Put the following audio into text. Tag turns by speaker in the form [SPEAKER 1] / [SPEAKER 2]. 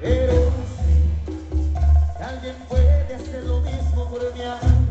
[SPEAKER 1] Pero si alguien puede hacer lo mismo por mí.